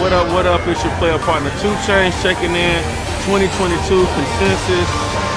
what up, what up? It's your player partner 2 Chainz checking in. 2022 consensus.